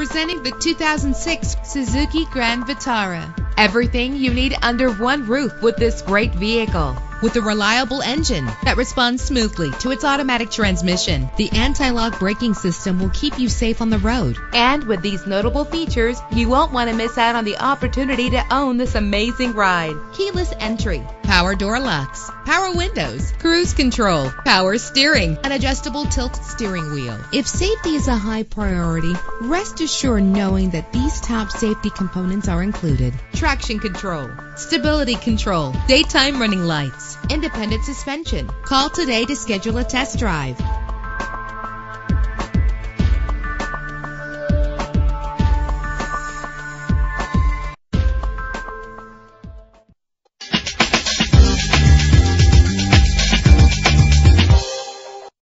Presenting the 2006 Suzuki Grand Vitara. Everything you need under one roof with this great vehicle. With a reliable engine that responds smoothly to its automatic transmission, the anti-lock braking system will keep you safe on the road. And with these notable features, you won't want to miss out on the opportunity to own this amazing ride. Keyless entry, power door locks, power windows, cruise control, power steering, an adjustable tilt steering wheel. If safety is a high priority, rest assured knowing that these top safety components are included. Traction control, stability control, daytime running lights, independent suspension. Call today to schedule a test drive.